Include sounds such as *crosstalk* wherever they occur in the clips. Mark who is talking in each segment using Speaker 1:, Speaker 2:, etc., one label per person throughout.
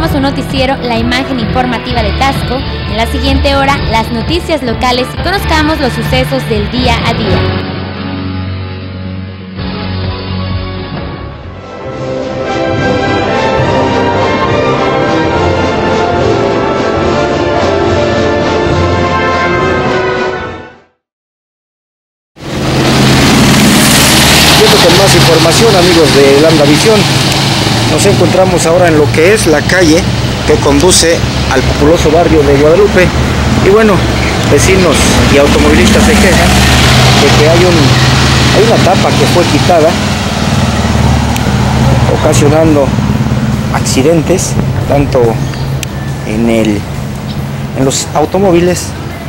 Speaker 1: Iniciamos un noticiero La Imagen Informativa de Tasco. En la siguiente hora, las noticias locales y conozcamos los sucesos del día a día.
Speaker 2: con más información amigos de Lambda Visión nos encontramos ahora en lo que es la calle que conduce al populoso barrio de Guadalupe y bueno vecinos y automovilistas se quejan de que hay, un, hay una tapa que fue quitada ocasionando accidentes tanto en, el, en los automóviles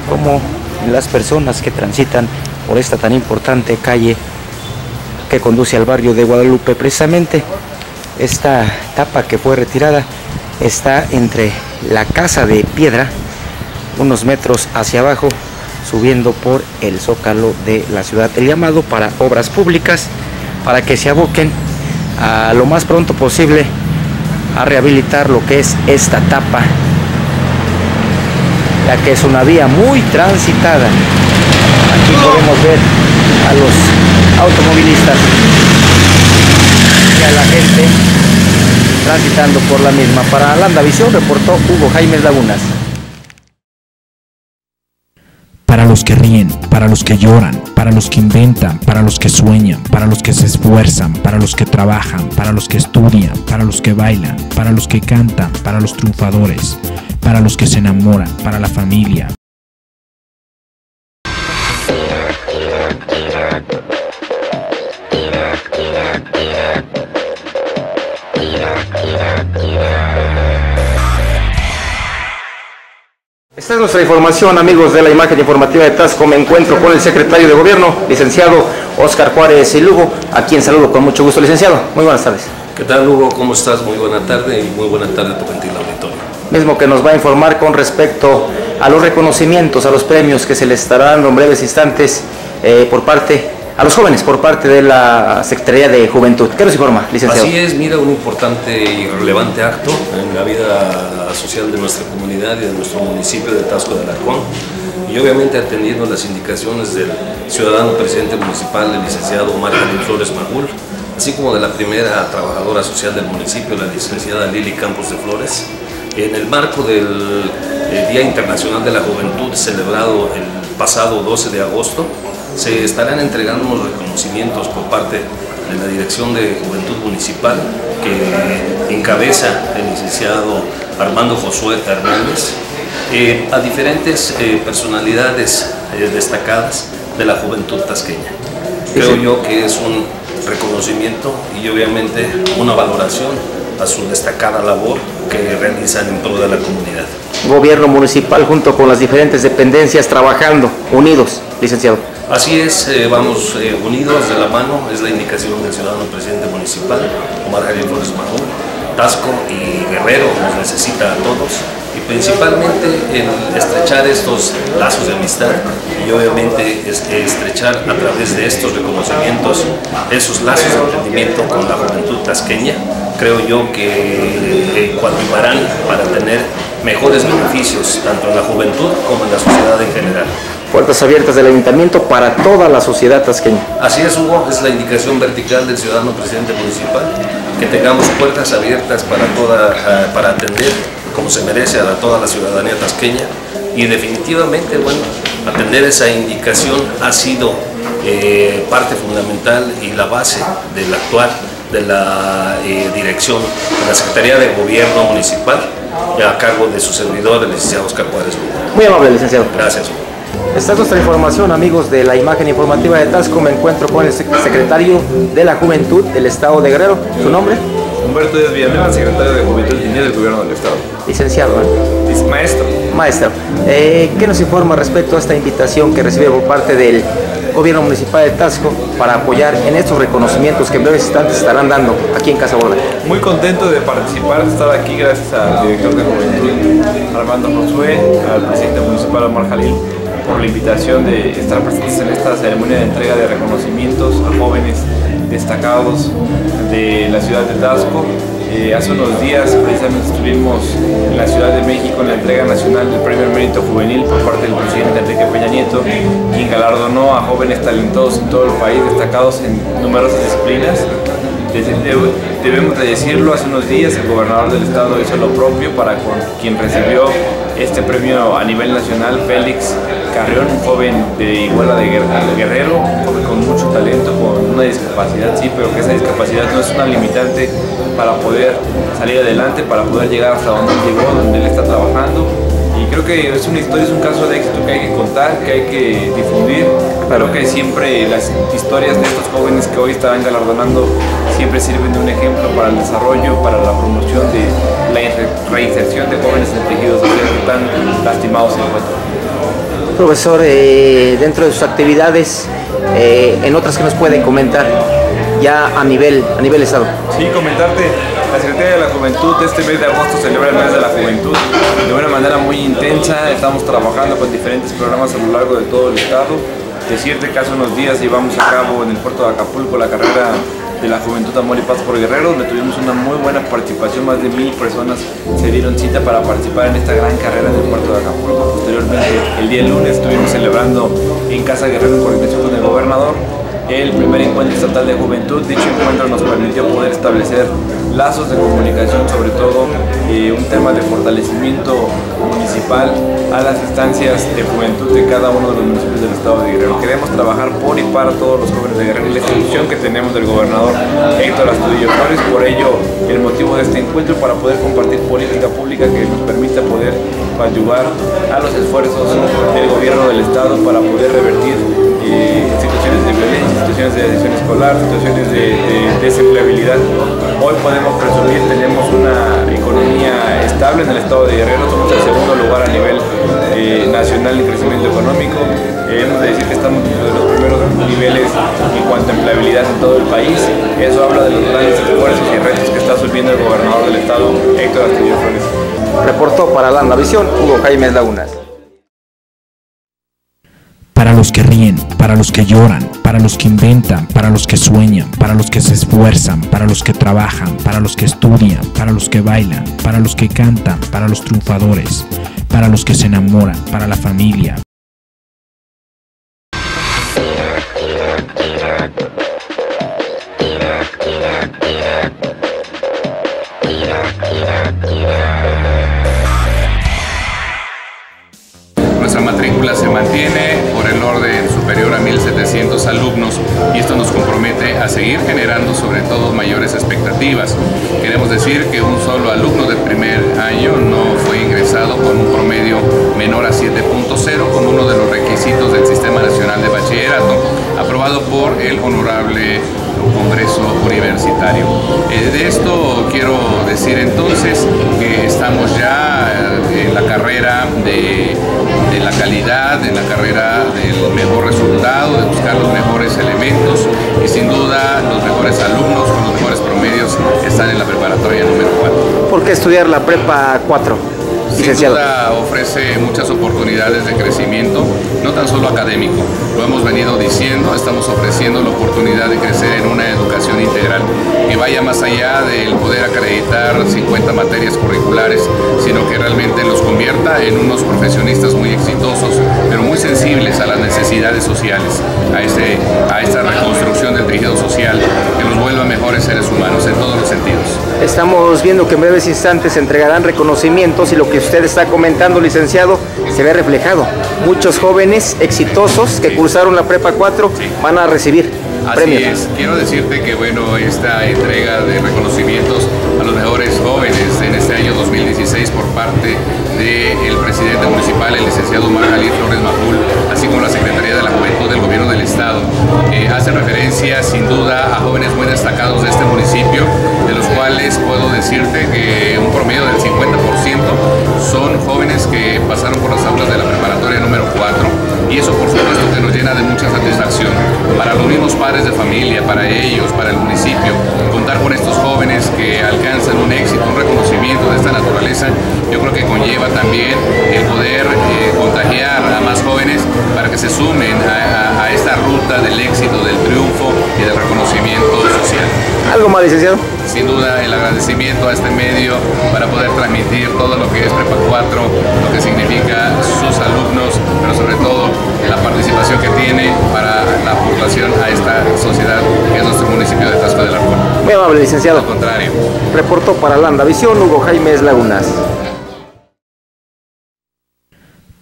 Speaker 2: como en las personas que transitan por esta tan importante calle que conduce al barrio de Guadalupe. Precisamente esta tapa que fue retirada está entre la casa de piedra, unos metros hacia abajo, subiendo por el zócalo de la ciudad. El llamado para obras públicas, para que se aboquen a lo más pronto posible a rehabilitar lo que es esta tapa, ya que es una vía muy transitada. Aquí podemos ver a los automovilistas y a la gente transitando por la misma. Para Landa Visión reportó Hugo Jaime Lagunas.
Speaker 3: Para los que ríen, para los que lloran, para los que inventan, para los que sueñan, para los que se esfuerzan, para los que trabajan, para los que estudian, para los que bailan, para los que cantan, para los triunfadores, para los que se enamoran, para la familia,
Speaker 2: Esta es nuestra información, amigos de la imagen informativa de Tasco. Me encuentro con el secretario de Gobierno, licenciado Oscar Juárez y Lugo, a quien saludo con mucho gusto, licenciado. Muy buenas tardes.
Speaker 4: ¿Qué tal, Lugo? ¿Cómo estás? Muy buena tarde y muy buena tarde a tu gentil auditorio.
Speaker 2: Mismo que nos va a informar con respecto a los reconocimientos, a los premios que se les estarán en breves instantes eh, por parte a los jóvenes por parte de la Secretaría de Juventud. ¿Qué nos informa, licenciado?
Speaker 4: Así es, mira, un importante y relevante acto en la vida social de nuestra comunidad y de nuestro municipio de Tasco de Alarcón y obviamente atendiendo las indicaciones del ciudadano presidente municipal, el licenciado Mario Flores Magul, así como de la primera trabajadora social del municipio, la licenciada Lili Campos de Flores, en el marco del eh, Día Internacional de la Juventud celebrado el pasado 12 de agosto, se estarán entregando unos reconocimientos por parte de la Dirección de Juventud Municipal que encabeza el licenciado Armando Josué Hernández eh, a diferentes eh, personalidades eh, destacadas de la juventud tasqueña. Creo yo que es un reconocimiento y obviamente una valoración a su destacada labor que realizan en pro de la comunidad.
Speaker 2: Gobierno municipal junto con las diferentes dependencias trabajando unidos, licenciado.
Speaker 4: Así es, eh, vamos eh, unidos de la mano, es la indicación del ciudadano presidente municipal, Omar Javier Flores Majón, Tasco y Guerrero nos necesita a todos y principalmente en estrechar estos lazos de amistad y obviamente estrechar a través de estos reconocimientos esos lazos de entendimiento con la juventud tasqueña. Creo yo que eh, coadyuvarán para tener mejores beneficios tanto en la juventud como en la sociedad en general
Speaker 2: puertas abiertas del ayuntamiento para toda la sociedad tasqueña.
Speaker 4: Así es, Hugo, es la indicación vertical del ciudadano presidente municipal, que tengamos puertas abiertas para, toda, eh, para atender como se merece a toda la ciudadanía tasqueña y definitivamente, bueno, atender esa indicación ha sido eh, parte fundamental y la base del actuar de la eh, dirección de la Secretaría de Gobierno Municipal a cargo de su servidor, el licenciado Oscar Juárez.
Speaker 2: Muy amable, licenciado.
Speaker 4: Gracias.
Speaker 2: Esta es nuestra información, amigos de la imagen informativa de Tasco. Me encuentro con el secretario de la Juventud del Estado de Guerrero. ¿Su nombre?
Speaker 5: Humberto Díaz Villanueva, secretario de Juventud y del Gobierno del Estado.
Speaker 2: Licenciado.
Speaker 5: ¿eh? Maestro.
Speaker 2: Maestro. Eh, ¿Qué nos informa respecto a esta invitación que recibe por parte del Gobierno Municipal de Tasco para apoyar en estos reconocimientos que en breves instantes estarán dando aquí en Casa Borda?
Speaker 5: Muy contento de participar, de estar aquí gracias al director de Juventud Armando Josué, al presidente municipal Omar Jalil por la invitación de estar presentes en esta ceremonia de entrega de reconocimientos a jóvenes destacados de la ciudad de Tasco. Eh, hace unos días precisamente estuvimos en la Ciudad de México en la entrega nacional del Premio Mérito Juvenil por parte del presidente Enrique Peña Nieto, quien galardonó a jóvenes talentosos en todo el país destacados en numerosas disciplinas. Debemos de decirlo, hace unos días el gobernador del estado hizo lo propio para con quien recibió este premio a nivel nacional, Félix Carrión, un joven de Iguala de Guerrero, un joven con mucho talento, con una discapacidad, sí, pero que esa discapacidad no es una limitante para poder salir adelante, para poder llegar hasta donde llegó, donde él está trabajando y creo que es una historia, es un caso de éxito que hay que contar, que hay que difundir. Creo que siempre las historias de estos jóvenes que hoy están galardonando siempre sirven de un ejemplo para el desarrollo, para la promoción de la reinserción de jóvenes en tejidos sociales que están lastimados en el
Speaker 2: Profesor, eh, dentro de sus actividades, eh, en otras que nos pueden comentar, ya a nivel, a nivel Estado.
Speaker 5: Sí, comentarte, la Secretaría de la Juventud este mes de agosto celebra el mes de la juventud de una manera muy intensa, estamos trabajando con diferentes programas a lo largo de todo el estado. Decirte que hace unos días llevamos a cabo en el puerto de Acapulco la carrera de la Juventud Amor y Paz por Guerrero, donde tuvimos una muy buena participación, más de mil personas se dieron cita para participar en esta gran carrera en el puerto de Acapulco. Posteriormente, el día lunes estuvimos celebrando en Casa Guerrero en coordinación con el gobernador el primer encuentro estatal de juventud. Dicho encuentro nos permitió poder establecer lazos de comunicación, sobre todo eh, un tema de fortalecimiento municipal a las instancias de juventud de cada uno de los municipios del estado de Guerrero. Queremos trabajar por y para todos los jóvenes de Guerrero y la institución que tenemos del gobernador Héctor Astudillo Flores. Por ello, el motivo de este encuentro para poder compartir política pública que nos permita poder ayudar a los esfuerzos del gobierno del estado para poder revertir eh, situaciones de violencia, situaciones de adicción escolar, situaciones de, desempleabilidad. Hoy podemos presumir, tenemos una economía estable en el estado de Guerrero, somos el segundo lugar a nivel eh, nacional en crecimiento económico. Eh, hemos de decir que estamos de los primeros niveles en cuanto a empleabilidad en todo el país. Eso habla de los grandes esfuerzos y retos que está subiendo el gobernador del estado, Héctor Astudillo Flores.
Speaker 2: Reportó para la Visión Hugo Jaime Lagunas
Speaker 3: para los que ríen, para los que lloran, para los que inventan, para los que sueñan, para los que se esfuerzan, para los que trabajan, para los que estudian, para los que bailan, para los que cantan, para los triunfadores, para los que se enamoran, para la familia,
Speaker 6: 4.
Speaker 2: ¿Por qué estudiar la prepa 4?
Speaker 6: Sin duda ofrece muchas oportunidades de crecimiento, no tan solo académico, lo hemos venido diciendo, estamos ofreciendo la oportunidad de crecer en una educación integral que vaya más allá del poder acreditar 50 materias curriculares, sino que realmente los convierta en unos profesionistas muy exitosos, pero muy sensibles a las necesidades sociales, a, este, a esta reconstrucción del tejido social, que nos vuelva mejores seres humanos en todos los sentidos.
Speaker 2: Estamos viendo que en breves instantes se entregarán reconocimientos y lo que usted está comentando, licenciado, se ve reflejado. Muchos jóvenes exitosos que cursaron la Prepa 4 van a recibir
Speaker 6: Así es, quiero decirte que bueno, esta entrega de reconocimientos a los mejores jóvenes en este año 2016 por parte del presidente municipal, el licenciado Omar Flores Majul, así como la Secretaría de la Juventud del Gobierno del Estado, eh, hace referencia sin duda a jóvenes muy destacados de este municipio, de los cuales puedo decirte que un promedio del 50% son jóvenes que pasaron por las aulas de la preparatoria número 4 y eso por supuesto que nos llena de mucha satisfacción. Para los mismos padres de familia, para ellos, para el municipio, contar con estos jóvenes que alcanzan un éxito, un reconocimiento de esta naturaleza, yo creo que conlleva también el poder eh, contagiar a más jóvenes para que se sumen a, esta ruta del éxito, del triunfo y del reconocimiento social.
Speaker 2: ¿Algo más, licenciado?
Speaker 6: Sin duda, el agradecimiento a este medio para poder transmitir todo lo que es Prepa 4, lo que significa sus alumnos, pero sobre todo la participación que tiene para la población a esta sociedad que es nuestro municipio de Tasco de la
Speaker 2: Muy amable, licenciado.
Speaker 6: Al contrario.
Speaker 2: Reportó para Landa Visión Hugo Jaime Lagunas.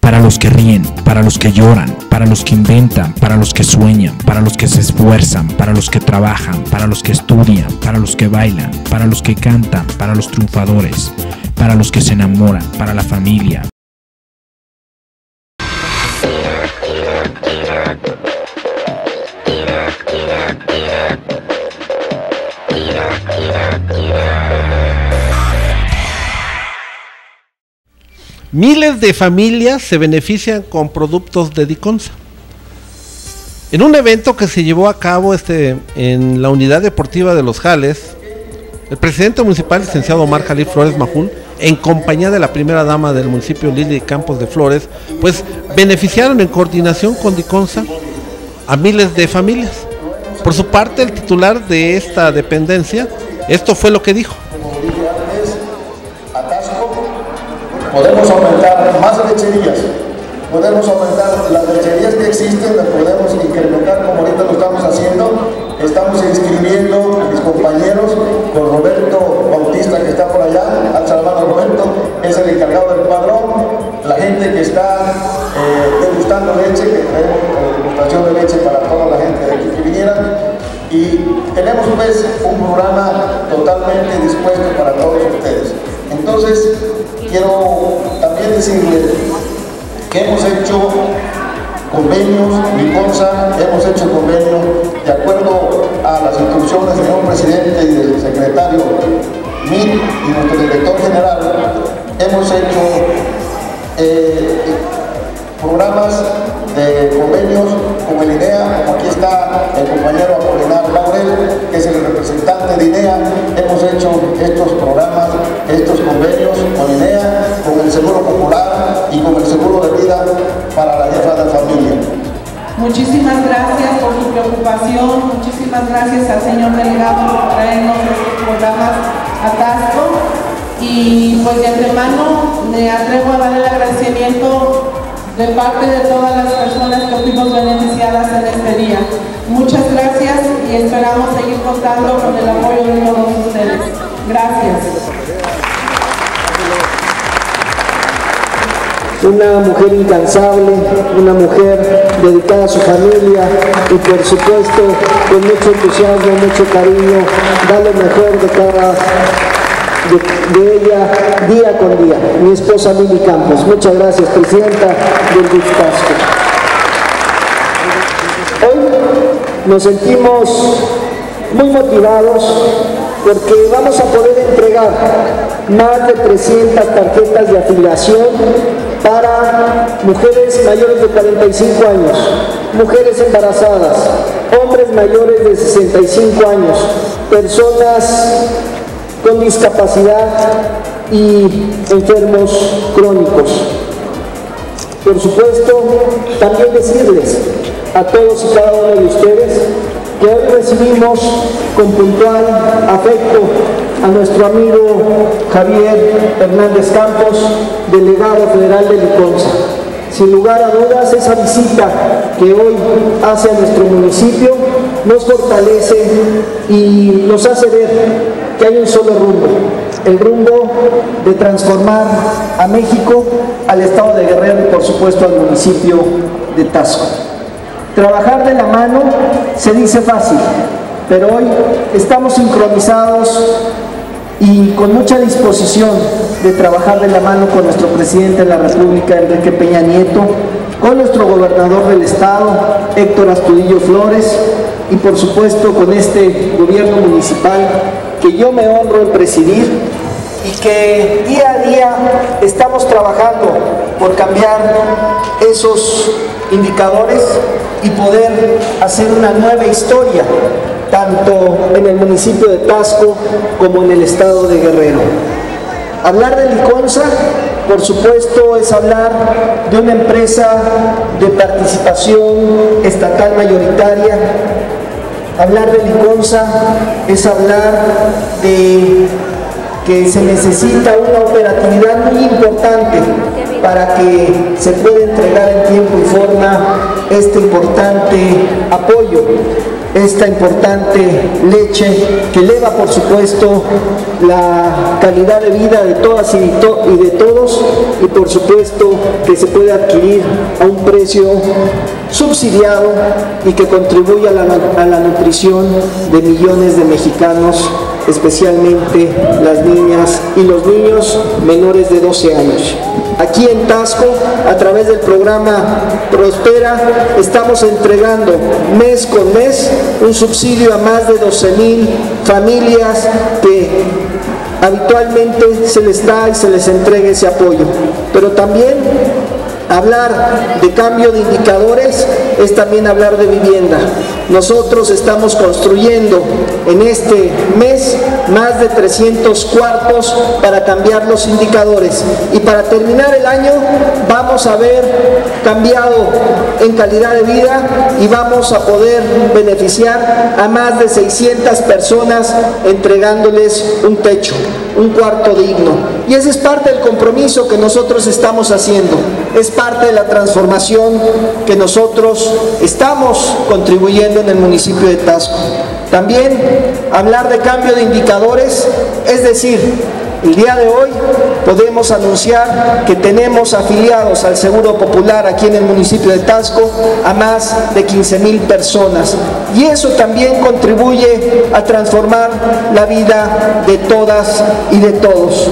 Speaker 3: Para los que ríen, para los que lloran, para los que inventan, para los que sueñan, para los que se esfuerzan, para los que trabajan, para los que estudian, para los que bailan, para los que cantan, para los triunfadores, para los que se enamoran, para la familia,
Speaker 7: Miles de familias se benefician con productos de Diconsa. En un evento que se llevó a cabo este, en la unidad deportiva de Los Jales, el presidente municipal, licenciado Omar Jalí Flores Majul, en compañía de la primera dama del municipio Lili Campos de Flores, pues beneficiaron en coordinación con Diconsa a miles de familias. Por su parte, el titular de esta dependencia, esto fue lo que dijo.
Speaker 8: Podemos aumentar más lecherías, podemos aumentar las lecherías que existen, las podemos incrementar como ahorita lo estamos haciendo. Estamos inscribiendo a mis compañeros con Roberto Bautista que está por allá, al salvador Roberto, es el encargado del padrón, la gente que está eh, degustando leche, que tenemos degustación de leche para toda la gente de aquí que vinieran. Y tenemos pues un programa totalmente dispuesto para todos ustedes. Entonces, quiero también decirles que hemos hecho convenios, cosa, hemos hecho convenios de acuerdo a las instrucciones del señor presidente y del secretario MIT y nuestro director general, hemos hecho eh, programas de convenios con el INEA, aquí está el compañero Apolinar Laurel, que es el representante de INEA, hemos hecho estos programas, estos convenios con INEA, con el Seguro Popular y con el Seguro de Vida para la jefa de familia.
Speaker 9: Muchísimas gracias por su preocupación, muchísimas gracias al señor delegado por traernos estos programas a Tasco y pues de antemano me atrevo a dar el agradecimiento de parte de todas las fuimos beneficiadas en este día. Muchas gracias y esperamos seguir contando con el apoyo de todos ustedes. Gracias.
Speaker 10: Una mujer incansable, una mujer dedicada a su familia y por supuesto con mucho entusiasmo, mucho cariño, da lo mejor de cada de, ella día con día, mi esposa Mili Campos. Muchas gracias, Presidenta del. Hoy nos sentimos muy motivados porque vamos a poder entregar más de 300 tarjetas de afiliación para mujeres mayores de 45 años, mujeres embarazadas, hombres mayores de 65 años, personas con discapacidad y enfermos crónicos. Por supuesto, también decirles a todos y cada uno de ustedes que hoy recibimos con puntual afecto a nuestro amigo Javier Hernández Campos, delegado federal de Liconza. Sin lugar a dudas, esa visita que hoy hace a nuestro municipio nos fortalece y nos hace ver que hay un solo rumbo, el rumbo de transformar a México, al estado de Guerrero y por supuesto al municipio de Tasco. Trabajar de la mano se dice fácil, pero hoy estamos sincronizados y con mucha disposición de trabajar de la mano con nuestro presidente de la República, Enrique Peña Nieto, con nuestro gobernador del estado, Héctor Astudillo Flores, y por supuesto con este gobierno municipal que yo me honro en presidir y que día a día estamos trabajando por cambiar esos indicadores y poder hacer una nueva historia, tanto en el municipio de Tasco como en el estado de Guerrero. Hablar de Liconza, por supuesto, es hablar de una empresa de participación estatal mayoritaria Hablar de Liconza es hablar de que se necesita una operatividad muy importante para que se pueda entregar en tiempo y forma este importante apoyo, esta importante leche que eleva por supuesto la calidad de vida de todas y de, todos y por supuesto que se puede adquirir a un precio subsidiado y que contribuye a la, a la nutrición de millones de mexicanos especialmente las niñas y los niños menores de 12 años. Aquí en Tasco, a través del programa Prospera, estamos entregando mes con mes un subsidio a más de 12 mil familias que habitualmente se les da y se les entrega ese apoyo. Pero también Hablar de cambio de indicadores es también hablar de vivienda. Nosotros estamos construyendo en este mes más de 300 cuartos para cambiar los indicadores. Y para terminar el año vamos a ver cambiado en calidad de vida y vamos a poder beneficiar a más de 600 personas entregándoles un techo, un cuarto digno. Y ese es parte del compromiso que nosotros estamos haciendo es parte de la transformación que nosotros estamos contribuyendo en el municipio de Tasco. También hablar de cambio de indicadores, es decir, el día de hoy podemos anunciar que tenemos afiliados al Seguro Popular aquí en el municipio de Tasco a más de 15 mil personas. Y eso también contribuye a transformar la vida de todas y de todos.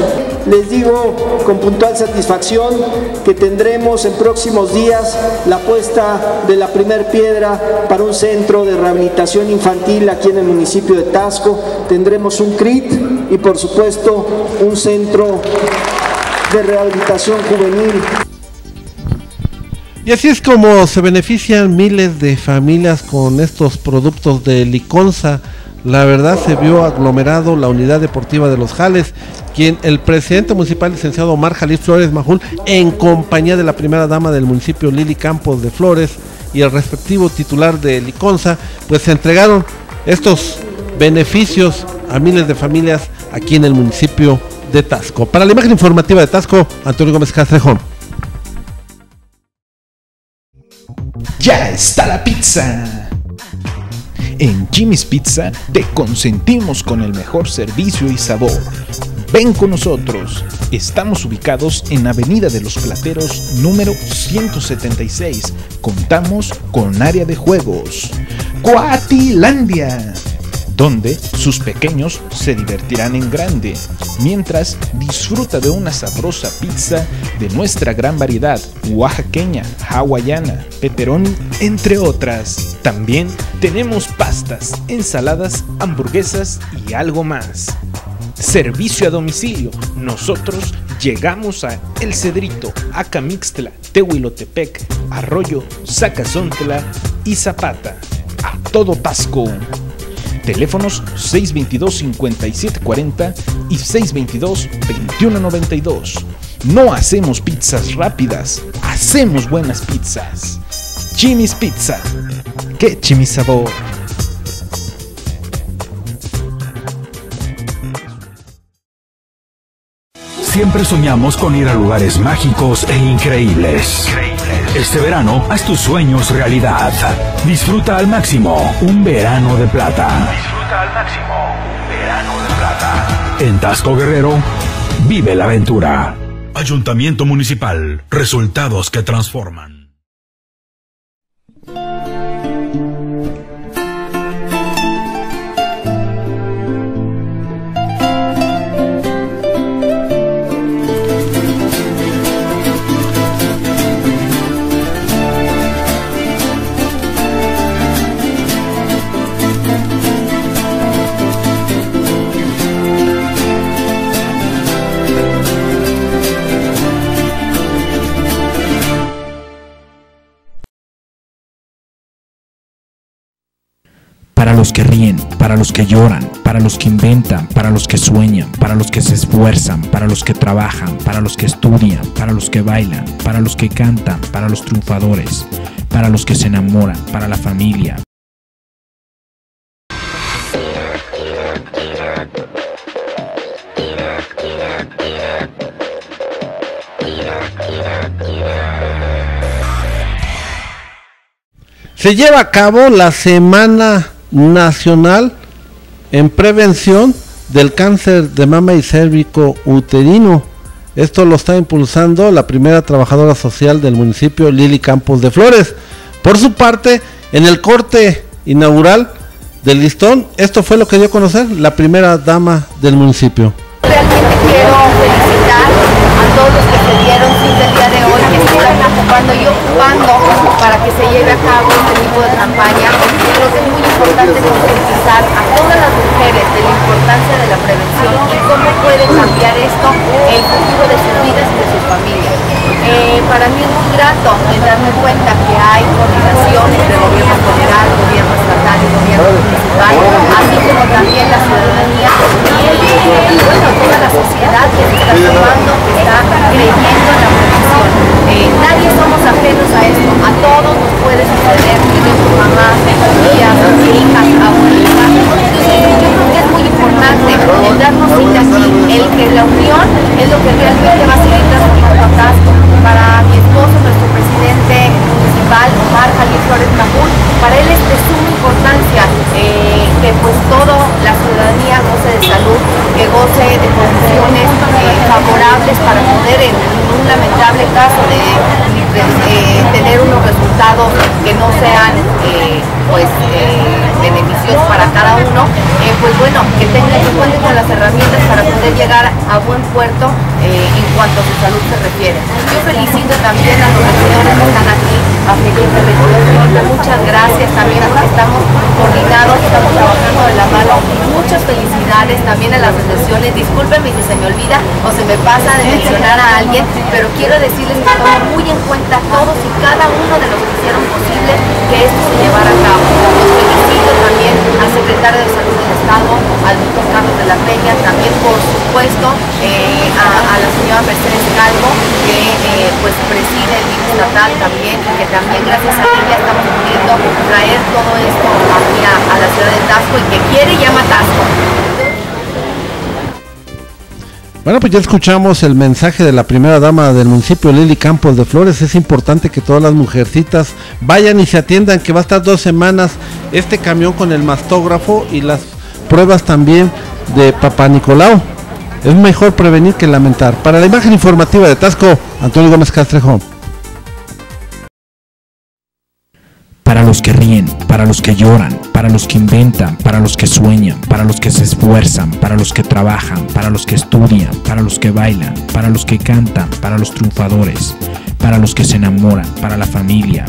Speaker 10: Les digo con puntual satisfacción que tendremos en próximos días la puesta de la primer piedra para un centro de rehabilitación infantil aquí en el municipio de Tasco. Tendremos un CRIT y por supuesto un centro de rehabilitación juvenil.
Speaker 7: Y así es como se benefician miles de familias con estos productos de Liconza. La verdad se vio aglomerado la unidad deportiva de los Jales quien el presidente municipal licenciado Omar Jalí Flores Majul, en compañía de la primera dama del municipio Lili Campos de Flores y el respectivo titular de Liconza, pues se entregaron estos beneficios a miles de familias aquí en el municipio de Tasco. Para la imagen informativa de Tasco, Antonio Gómez Castrejón.
Speaker 11: Ya está la pizza. En Jimmy's Pizza te consentimos con el mejor servicio y sabor Ven con nosotros. Estamos ubicados en Avenida de los Plateros número 176. Contamos con área de juegos. Coatilandia donde sus pequeños se divertirán en grande, mientras disfruta de una sabrosa pizza de nuestra gran variedad, oaxaqueña, hawaiana, pepperoni, entre otras. También tenemos pastas, ensaladas, hamburguesas y algo más. Servicio a domicilio. Nosotros llegamos a El Cedrito, Acamixtla, Tehuilotepec, Arroyo, Zacazontla y Zapata. A todo Tasco. Teléfonos 622-5740 y 622-2192. No hacemos pizzas rápidas, hacemos buenas pizzas. Jimmy's Pizza. ¡Qué chimis
Speaker 12: Siempre soñamos con ir a lugares mágicos e increíbles. Este verano, haz tus sueños realidad. Disfruta al máximo un verano de plata. Disfruta al máximo un verano de plata. En Tasco Guerrero, vive la aventura. Ayuntamiento Municipal. Resultados que transforman.
Speaker 11: los que ríen, para los que lloran, para los que inventan, para los que sueñan, para los que se esfuerzan, para los que trabajan, para los que estudian, para los que bailan, para los que cantan, para los triunfadores, para los que se enamoran, para la familia.
Speaker 7: Se lleva a cabo la semana Nacional en Prevención del Cáncer de Mama y Cérvico Uterino. Esto lo está impulsando la primera trabajadora social del municipio, Lili Campos de Flores. Por su parte, en el corte inaugural del listón, esto fue lo que dio a conocer la primera dama del municipio.
Speaker 13: Realmente quiero felicitar a todos los que se dieron el día de hoy, que ocupando y ocupando para que se lleve a cabo este tipo de campaña. Creo que es muy importante concientizar a todas las mujeres de la importancia de la prevención y cómo puede cambiar esto el futuro de sus vidas y de sus familias. Eh, para mí es muy grato el darme cuenta que hay coordinación entre gobierno federal, gobierno estatal y gobierno municipal, así como también la ciudadanía y bueno, toda la sociedad que está sumando, que está creyendo en la prevención. Eh, nadie somos ajenos a esto, a todos nos puede suceder, tenemos mamás, tenemos tías, hijas, abuelitas. Entonces yo creo que es muy importante el darnos cita aquí, el que la unión es lo que realmente va a seguir Patasco. Para mi esposo, nuestro presidente Omar Flores Cajún, para él es de suma importancia eh, que pues toda la ciudadanía goce de salud, que goce de condiciones eh, favorables para poder en un lamentable caso de tener unos resultados que no sean eh, pues beneficios para cada uno, pues bueno, que tengan que cuenten con las herramientas para poder llegar a buen puerto en cuanto a su salud se refiere. Yo felicito también a los regidores que están aquí, a Felipe muchas gracias también a que estamos coordinados, estamos trabajando de la mano. Muchas felicidades también a las asociaciones. Discúlpenme si se me olvida o se me pasa de mencionar a alguien, pero quiero decirles que tomo muy en cuenta todos y cada uno de los que hicieron posible que esto se llevara a cabo. Felicito también al secretario de Salud del Estado, al doctor Carlos de la Peña, también por supuesto eh, a, la señora Mercedes Calvo, que eh, pues preside el DIF estatal también, y que también gracias a ella estamos pudiendo traer todo esto aquí a, la ciudad de Tasco y que quiere llama Tasco.
Speaker 7: Bueno, pues ya escuchamos el mensaje de la primera dama del municipio, Lili Campos de Flores. Es importante que todas las mujercitas vayan y se atiendan, que va a estar dos semanas este camión con el mastógrafo y las pruebas también de Papá Nicolau. Es mejor prevenir que lamentar. Para la imagen informativa de Tasco, Antonio Gómez Castrejo.
Speaker 3: Para los que ríen, para los que lloran, para los que inventan, para los que sueñan, para los que se esfuerzan, para los que trabajan, para los que estudian, para los que bailan, para los que cantan, para los triunfadores, para los que se enamoran, para la familia.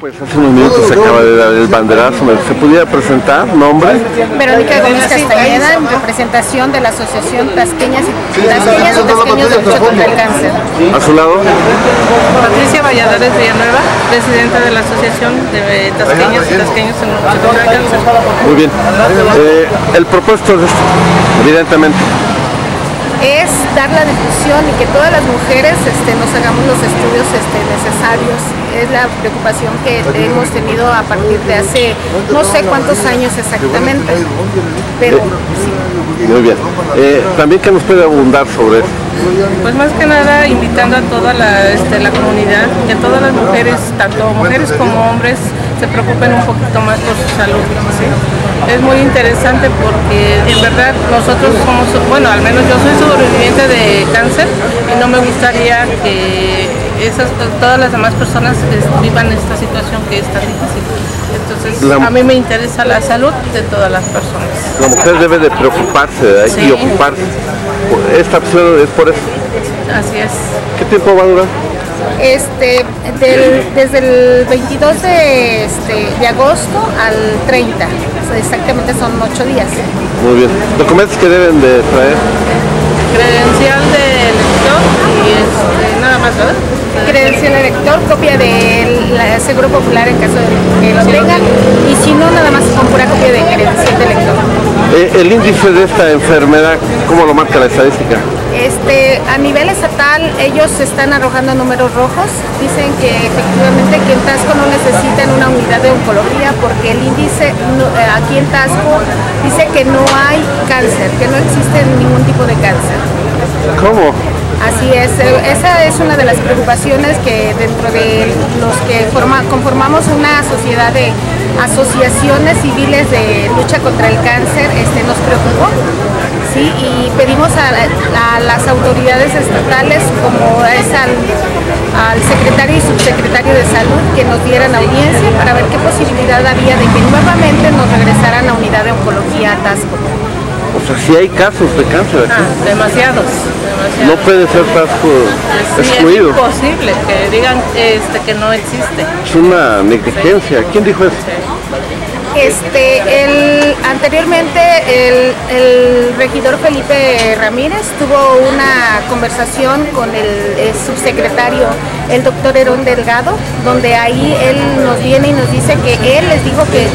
Speaker 14: Pues hace unos minutos se acaba de dar el banderazo. ¿Se pudiera presentar? ¿Nombre?
Speaker 15: Verónica Gómez Castañeda, en representación de la Asociación Tasqueñas y Tasqueñas y Tasqueños de Lucha contra el Cáncer.
Speaker 14: ¿A su lado?
Speaker 16: Patricia Valladares Villanueva, presidenta de la Asociación de Tasqueñas y Tasqueños en Lucha contra el Cáncer.
Speaker 14: Muy bien. Eh, el propósito de esto, evidentemente,
Speaker 15: es dar la difusión y que todas las mujeres este, nos hagamos los estudios este, necesarios. Es la preocupación que hemos tenido a partir de hace no sé cuántos años exactamente, pero sí.
Speaker 14: Muy bien. Eh, También que nos puede abundar sobre esto.
Speaker 16: Pues más que nada invitando a toda la, este, la comunidad, que todas las mujeres, tanto mujeres como hombres, se preocupen un poquito más por su salud. ¿sí? Es muy interesante porque en verdad nosotros somos, bueno, al menos yo soy sobreviviente de cáncer y no me gustaría que esas, todas las demás personas vivan esta situación que es tan difícil. Entonces,
Speaker 14: La-
Speaker 16: a mí me interesa la salud de todas las personas.
Speaker 14: La mujer debe de preocuparse ¿verdad? y ocuparse. Esta opción es por eso.
Speaker 16: Así es.
Speaker 14: ¿Qué tiempo va a durar?
Speaker 15: Este, del- desde el 22 de, este, de agosto al 30, o sea, exactamente son ocho días.
Speaker 14: Muy bien. Documentos que deben de traer.
Speaker 16: Credencial de elector y este, nada más, ¿verdad?
Speaker 15: Credencial de elector, copia del Seguro Popular en caso de que lo tengan, y si no, nada más con pura copia de credencial de elector.
Speaker 14: Eh, el índice de esta enfermedad, ¿cómo lo marca la estadística?
Speaker 15: Este, a nivel estatal ellos están arrojando números rojos. Dicen que efectivamente que en Tasco no necesitan una unidad de oncología porque el índice no- eh, aquí en Tasco dice que no hay cáncer, que no existe ningún tipo de cáncer.
Speaker 14: ¿Cómo?
Speaker 15: Así es, eh, esa es una de las preocupaciones que dentro de los que forma- conformamos una sociedad de asociaciones civiles de lucha contra el cáncer este, nos preocupó. Sí, y pedimos a, a las autoridades estatales, como es al, al secretario y subsecretario de salud, que nos dieran audiencia para ver qué posibilidad había de que nuevamente nos regresaran a unidad de oncología a Tasco.
Speaker 14: O sea, si hay casos de cáncer aquí.
Speaker 16: Ah, demasiados, demasiados.
Speaker 14: No puede ser Tasco
Speaker 16: Sí, es
Speaker 14: excluido.
Speaker 16: imposible que digan este, que no existe.
Speaker 14: Es una negligencia. ¿Quién dijo eso?
Speaker 15: Este, el, anteriormente el, el regidor Felipe Ramírez tuvo una conversación con el, subsecretario, el doctor Herón Delgado, donde ahí él nos viene y nos dice que él les dijo que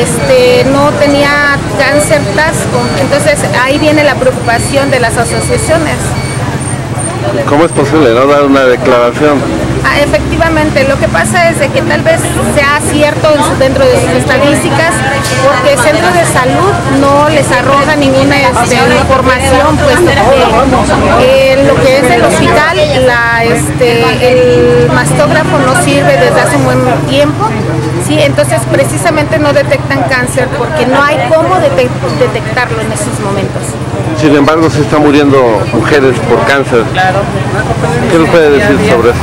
Speaker 15: este, no tenía cáncer tasco. Entonces ahí viene la preocupación de las asociaciones.
Speaker 14: ¿Cómo es posible no dar una declaración?
Speaker 15: Ah, efectivamente, lo que pasa es de que tal vez sea cierto en su- dentro de sus estadísticas, porque el centro de salud no les arroja ninguna este, información, puesto que eh, lo que es el hospital, la, este, el mastógrafo no sirve desde hace un buen tiempo, sí, entonces precisamente no detectan cáncer porque no hay cómo detec- detectarlo en estos momentos.
Speaker 14: Sin embargo, se están muriendo mujeres por cáncer.
Speaker 16: Claro.
Speaker 14: ¿Qué nos puede decir sobre eso?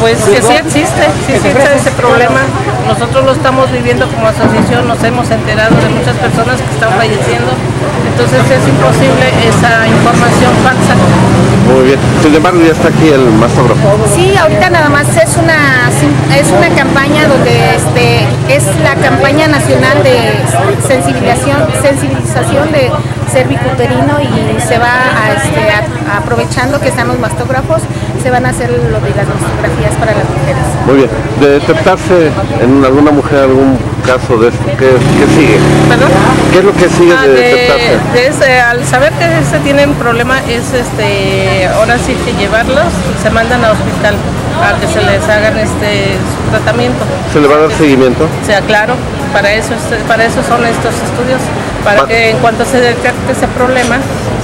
Speaker 16: Pues que sí existe, sí existe ese problema. Nosotros lo estamos viviendo como asociación, nos hemos enterado de muchas personas que están falleciendo, entonces es imposible esa información falsa.
Speaker 14: Muy bien. Sin embargo, ya está aquí el mastógrafo.
Speaker 15: Sí, ahorita nada más es una es una campaña donde este es la campaña nacional de sensibilización sensibilización de cervicuterino y se va a, este, a- aprovechando que están los mastógrafos se van a hacer lo de las mastografías para las mujeres.
Speaker 14: Muy bien. De detectarse en alguna mujer algún caso de esto, ¿qué, qué sigue?
Speaker 16: ¿Perdón?
Speaker 14: ¿Qué es lo que sigue
Speaker 16: Ah,
Speaker 14: de
Speaker 16: de-
Speaker 14: detectarse?
Speaker 16: de ese- al saber que este tienen problema es este ahora sí que llevarlos y se mandan al hospital a que se les hagan este su tratamiento.
Speaker 14: ¿Se le va a dar seguimiento?
Speaker 16: O sea, claro, para eso es- para eso son estos estudios, para que en cuanto se detecte ese problema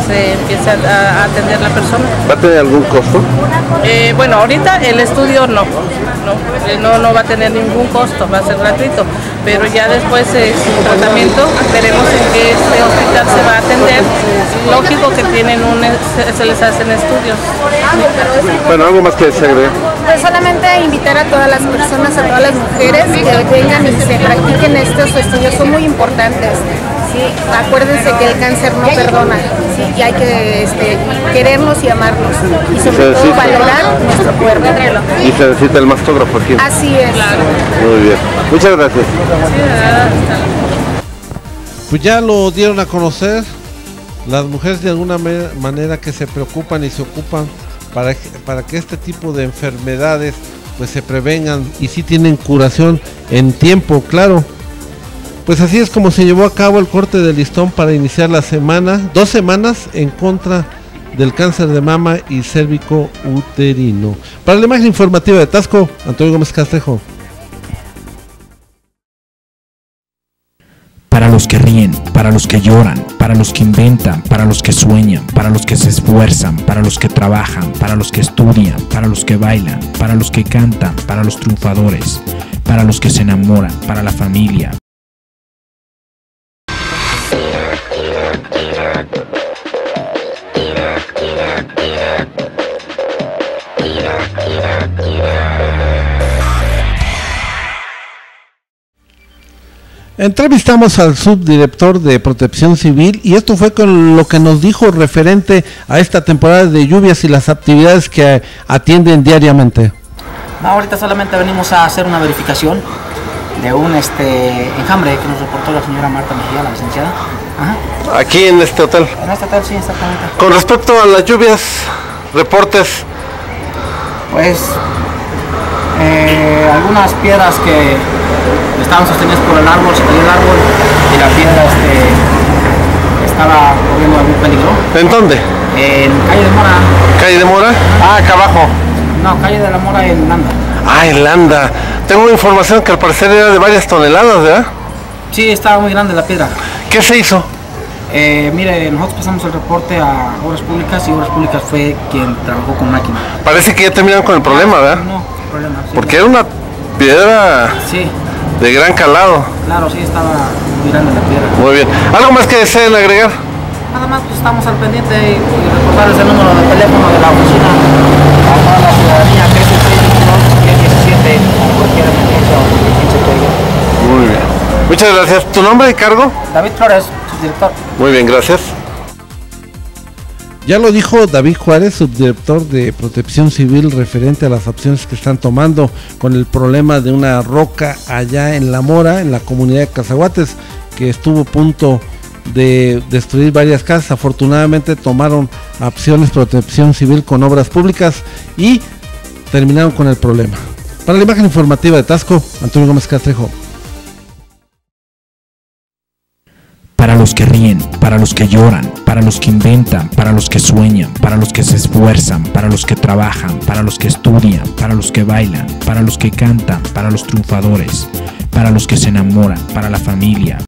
Speaker 16: se empiece a, a atender la persona.
Speaker 14: ¿Va a tener algún costo?
Speaker 16: Eh, bueno, ahorita el estudio no, no, eh, no, no va a tener ningún costo, va a ser gratuito, pero ya después eh, su tratamiento veremos en qué este hospital se va a atender. Lógico que tienen un, se, se les hacen estudios.
Speaker 14: Bueno, algo más que se.
Speaker 15: Pues solamente invitar a todas las personas, a todas las mujeres que vengan y se practiquen estos estudios, son muy importantes. Sí, acuérdense que el cáncer no perdona, sí, y hay que este, querernos y amarnos y sobre
Speaker 14: Se
Speaker 15: todo
Speaker 14: necesita.
Speaker 15: valorar nuestro cuerpo.
Speaker 14: Y se necesita el mastógrafo aquí.
Speaker 15: Así es.
Speaker 14: Muy bien. Muchas gracias.
Speaker 7: Pues ya lo dieron a conocer las mujeres de alguna manera que se preocupan y se ocupan para que, para que este tipo de enfermedades pues se prevengan y si tienen curación en tiempo, claro. Pues así es como se llevó a cabo el corte de listón para iniciar la semana, dos semanas en contra del cáncer de mama y cérvico uterino. Para la imagen informativa de Tasco, Antonio Gómez Castejo.
Speaker 3: Los que ríen, para los que lloran, para los que inventan, para los que sueñan, para los que se esfuerzan, para los que trabajan, para los que estudian, para los que bailan, para los que cantan, para los triunfadores, para los que se enamoran, para la familia.
Speaker 7: Entrevistamos al subdirector de Protección Civil y esto fue con lo que nos dijo referente a esta temporada de lluvias y las actividades que atienden diariamente.
Speaker 17: No, ahorita solamente venimos a hacer una verificación de un este enjambre que nos reportó la señora Marta Mejía, la licenciada. Ajá.
Speaker 14: Aquí en este hotel.
Speaker 17: En este hotel, sí, exactamente.
Speaker 14: Con respecto a las lluvias, reportes.
Speaker 17: Pues eh, algunas piedras que estaban sostenidas por el árbol, se cayó el árbol y la piedra este, estaba corriendo algún peligro.
Speaker 18: ¿En dónde?
Speaker 17: En calle de Mora.
Speaker 18: ¿Calle de Mora? Ah, acá abajo.
Speaker 17: No, calle de la Mora en Landa.
Speaker 18: Ah, en Landa. Tengo información que al parecer era de varias toneladas, ¿verdad?
Speaker 17: Sí, estaba muy grande la piedra.
Speaker 18: ¿Qué se hizo?
Speaker 17: Eh, mire, nosotros pasamos el reporte a Obras Públicas y Obras Públicas fue quien trabajó con máquina.
Speaker 18: Parece que ya terminaron con el problema, ¿verdad?
Speaker 17: No, sin problema. sí.
Speaker 18: Porque era una piedra
Speaker 17: Sí,
Speaker 18: de gran calado.
Speaker 17: claro, sí, estaba muy grande la piedra.
Speaker 18: Muy bien. ¿Algo más que deseen agregar?
Speaker 17: Nada más pues estamos al pendiente y, y recordarles el número de teléfono de la oficina a toda la ciudadanía que es el 622 cualquier emergencia o haya.
Speaker 18: Muy bien. Muchas gracias. ¿Tu nombre y cargo?
Speaker 17: David Flores, subdirector.
Speaker 18: Muy bien, gracias.
Speaker 7: Ya lo dijo David Juárez, subdirector de Protección Civil, referente a las opciones que están tomando con el problema de una roca allá en La Mora, en la comunidad de Cazahuates, que estuvo a punto de destruir varias casas. Afortunadamente tomaron opciones Protección Civil con obras públicas y terminaron con el problema. Para la imagen informativa de Tasco, Antonio Gómez Castrejo.
Speaker 3: Para los que ríen, para los que lloran, para los que inventan, para los que sueñan, para los que se esfuerzan, para los que trabajan, para los que estudian, para los que bailan, para los que cantan, para los triunfadores, para los que se enamoran, para la familia.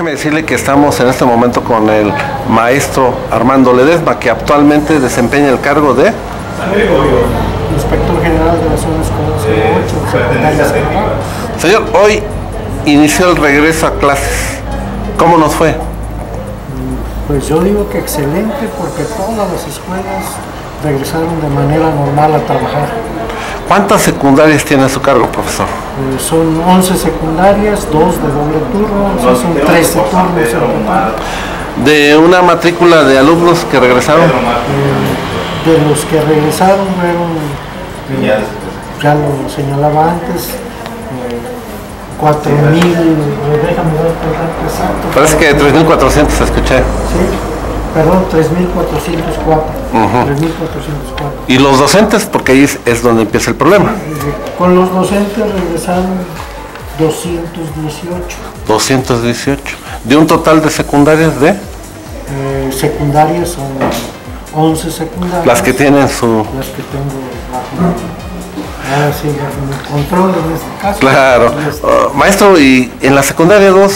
Speaker 18: Déjeme decirle que estamos en este momento con el maestro Armando Ledesma, que actualmente desempeña el cargo de...
Speaker 19: Inspector General de las Zonas Escolares 8, secundaria escolar.
Speaker 18: Señor, hoy inició el regreso a clases. ¿Cómo nos fue?
Speaker 19: Pues yo digo que excelente porque todas las escuelas regresaron de manera normal a trabajar.
Speaker 18: ¿Cuántas secundarias tiene a su cargo, profesor?
Speaker 19: Eh, son 11 secundarias, 2 de doble turno, o sea, son 13 turnos en total.
Speaker 18: De una matrícula de alumnos que regresaron.
Speaker 19: Eh, de los que regresaron fueron, eh, ya lo señalaba antes, eh, 4.000, eh, déjame ver el exacto.
Speaker 18: Parece que 3.400 escuché.
Speaker 19: Sí, perdón, 3.404.
Speaker 18: Ujú.
Speaker 19: 3.404.
Speaker 18: ¿Y los docentes? Porque ahí es, es donde empieza el problema.
Speaker 19: Con los docentes regresaron 218.
Speaker 18: 218. De un total de secundarias de
Speaker 19: Eh, secundarias son 11 secundarias.
Speaker 18: las que tienen su...
Speaker 19: Las que tengo bajo, ahora sí, bajo control en este caso.
Speaker 18: Claro. Uh, maestro, y en la secundaria 2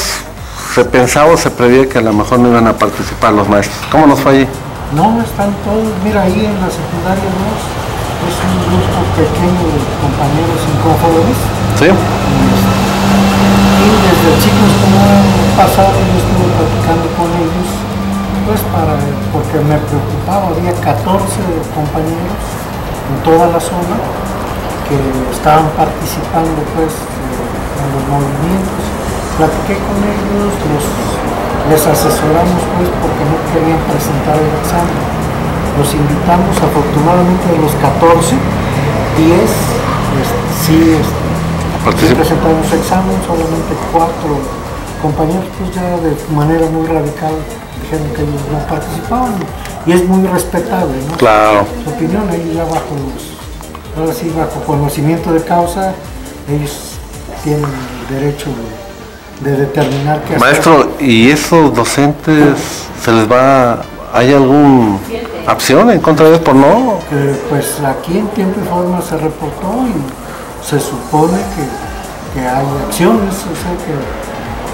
Speaker 18: se pensaba o se preveía que a lo mejor no iban a participar los maestros. ¿Cómo nos fue allí?
Speaker 19: No, están todos, mira ahí en la secundaria 2 es un grupo pequeño de compañeros inconformes
Speaker 18: ¿Sí?
Speaker 19: y desde chicos como pasado yo estuve platicando con ellos pues para, porque me preocupaba, había 14 compañeros en toda la zona que estaban participando pues eh, en los movimientos. Platiqué con ellos, los, les asesoramos pues porque no querían presentar el examen. Los invitamos, afortunadamente de los 14, 10 este, sí, este, sí presentaron su examen, solamente cuatro compañeros pues ya de manera muy radical dijeron que ellos no participaban y es muy respetable, ¿no?
Speaker 18: Claro.
Speaker 19: Su opinión ahí ya bajo los, ahora sí bajo conocimiento de causa, ellos tienen el derecho de, de determinar qué hacer.
Speaker 18: Maestro, ¿y esos docentes se les va... ¿Hay alguna acción en contra de ellos por no?
Speaker 19: Eh, pues aquí en tiempo y forma se reportó y se supone que, que hay acciones, o sea que,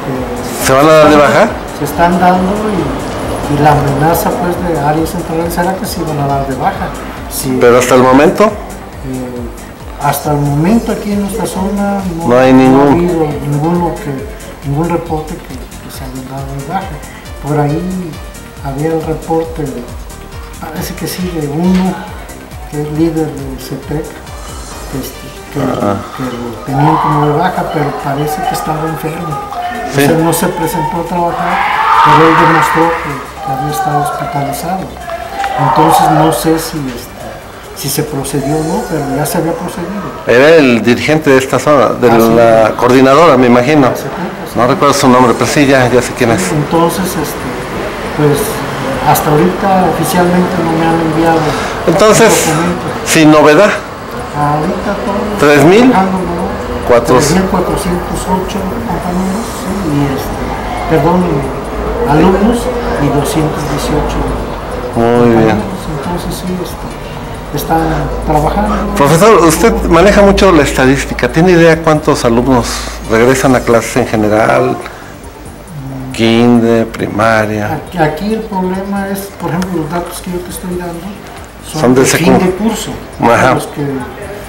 Speaker 19: que
Speaker 18: ¿Se van a dar de baja?
Speaker 19: Se están dando y, y la amenaza pues de áreas centrales era que se iban a dar de baja.
Speaker 18: Pero hasta el momento
Speaker 19: eh, hasta el momento aquí en nuestra zona no,
Speaker 18: No hay
Speaker 19: no
Speaker 18: ningún-
Speaker 19: ha habido ninguno que, ningún reporte que, que se haya dado de baja. Por ahí había el reporte, parece que sí, de uno que es líder del CETEC, que, este, que,
Speaker 18: Ah.
Speaker 19: que lo tenían como de baja, pero parece que estaba enfermo.
Speaker 18: Sí.
Speaker 19: O sea, no se presentó a trabajar, pero él demostró que, que había estado hospitalizado. Entonces no sé si, este, si se procedió o no, pero ya se había procedido.
Speaker 18: Era el dirigente de esta zona, de
Speaker 19: Ah, sí.
Speaker 18: la coordinadora, me imagino. No recuerdo su nombre, pero sí, ya, ya sé quién es.
Speaker 19: Entonces, este, pues hasta ahorita oficialmente no me han enviado.
Speaker 18: Entonces, sin novedad,
Speaker 19: Ahorita todo.
Speaker 18: 3,000,
Speaker 19: trabajando, ¿no?
Speaker 18: cuatro-
Speaker 19: 3.408 compañeros, y este, perdón, alumnos y 218
Speaker 18: Muy bien.
Speaker 19: Entonces, sí, este, están trabajando.
Speaker 18: Profesor, usted maneja mucho la estadística. ¿Tiene idea cuántos alumnos regresan a clases en general? Kinder, primaria.
Speaker 19: Aquí, aquí el problema es, por ejemplo, los datos que yo te estoy dando son,
Speaker 18: Son de
Speaker 19: de fin de curso.
Speaker 18: Ajá.
Speaker 19: Los que,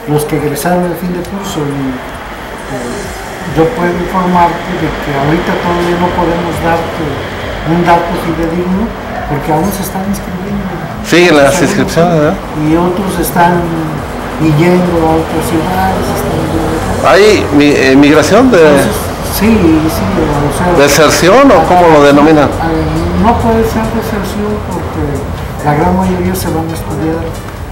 Speaker 19: los que egresaron de fin de curso. Y, eh, yo puedo informarte de que ahorita todavía no podemos darte un dato fidedigno porque aún se están inscribiendo.
Speaker 18: Siguen las inscripciones, ¿verdad?
Speaker 19: Y otros están yendo a otras ciudades. Están
Speaker 18: ¿Hay mi- eh, migración de
Speaker 19: Sí, sí, o sea,
Speaker 18: deserción o cómo lo denominan?
Speaker 19: eh, no puede ser deserción porque la gran mayoría se van a estudiar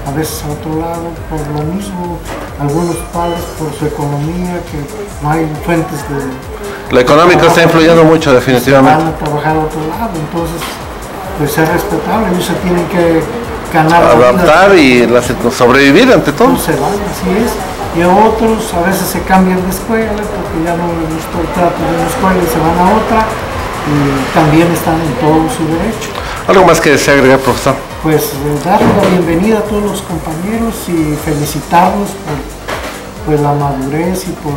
Speaker 19: a veces a otro lado por lo mismo, algunos padres por su economía, que no hay fuentes de...
Speaker 18: Lo económico está influyendo mucho
Speaker 19: Van
Speaker 18: definitivamente.
Speaker 19: a trabajar a otro lado, entonces pues es respetable, ellos se tienen que ganar.
Speaker 18: Adaptar y la- sobrevivir ante todo.
Speaker 19: No se van, así es. Y a otros a veces se cambian de escuela porque ya no les gustó el trato de una escuela y se van a otra y también están en todo su derecho.
Speaker 18: Algo más que desea agregar, profesor.
Speaker 19: Pues eh, darle la bienvenida a todos los compañeros y felicitarlos por pues, la madurez y por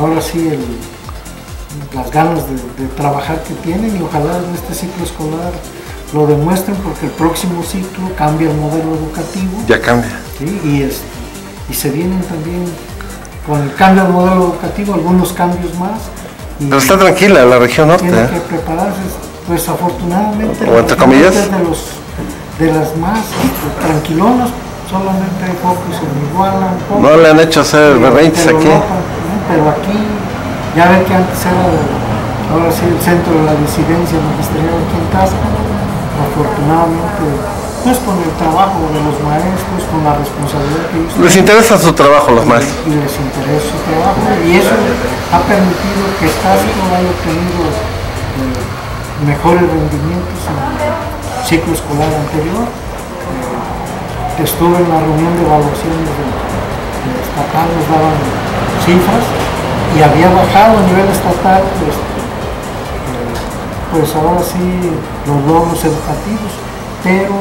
Speaker 19: ahora sí el- las ganas de, de trabajar que tienen y ojalá en este ciclo escolar lo demuestren porque el próximo ciclo cambia el modelo educativo
Speaker 18: Ya cambia.
Speaker 19: ¿sí? y, este, y se vienen también con el cambio del modelo educativo algunos cambios más. y
Speaker 18: Pero está tranquila la región norte.
Speaker 19: Tiene
Speaker 18: ¿eh?
Speaker 19: que prepararse, pues afortunadamente.
Speaker 18: O entre
Speaker 19: la
Speaker 18: comillas.
Speaker 19: es De, los, de las más tranquilonas, solamente hay pocos en Iguala, poco.
Speaker 18: No le han hecho hacer berrinches aquí.
Speaker 19: no, ¿no? Pero aquí, ya ven que antes era el- ahora sí el centro de la disidencia magisterial aquí en Tasca, afortunadamente, pues con el trabajo de los maestros, con la responsabilidad que ellos
Speaker 18: Les interesa su trabajo los maestros.
Speaker 19: y les interesa su trabajo y eso ha permitido que Tasco haya obtenido eh, mejores rendimientos en el ciclo escolar anterior. Eh, estuve en la reunión de evaluaciones estatal, nos daban cifras y había bajado a nivel estatal pues, eh, pues ahora sí los logros educativos, pero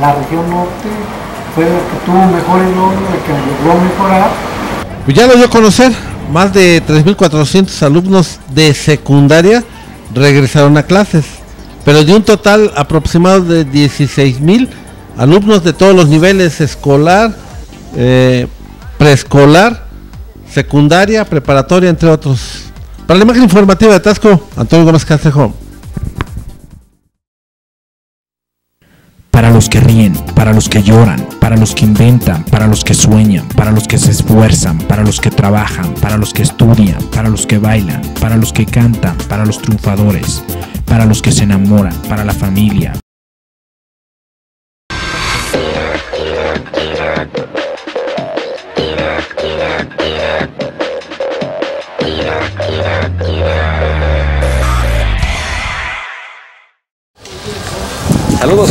Speaker 19: la región norte fue la que tuvo mejores logros, la que logró mejorar.
Speaker 7: Pues ya lo dio a conocer, más de 3.400 alumnos de secundaria regresaron a clases, pero de un total aproximado de 16.000 alumnos de todos los niveles, escolar, eh, preescolar, secundaria, preparatoria, entre otros. Para la imagen informativa de Tasco, Antonio Gómez Castrejo.
Speaker 3: Para los que ríen, para los que lloran, para los que inventan, para los que sueñan, para los que se esfuerzan, para los que trabajan, para los que estudian, para los que bailan, para los que cantan, para los triunfadores, para los que se enamoran, para la familia.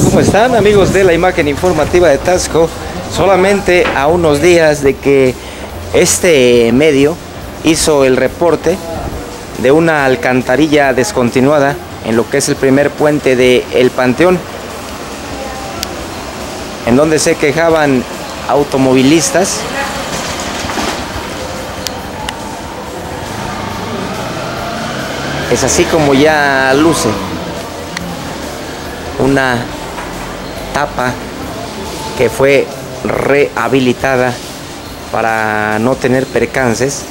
Speaker 2: ¿Cómo están amigos de la imagen informativa de Tasco? Solamente a unos días de que este medio hizo el reporte de una alcantarilla descontinuada en lo que es el primer puente de Panteón, en donde se quejaban automovilistas es así como ya luce una tapa que fue rehabilitada para no tener percances,